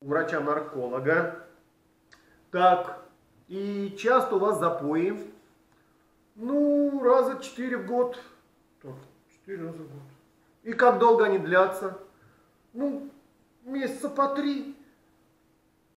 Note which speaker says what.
Speaker 1: у врача-нарколога. Так, и часто у вас запои? Ну, раза четыре в год. Так, четыре раза в год. И как долго они длятся? Ну, месяца по три.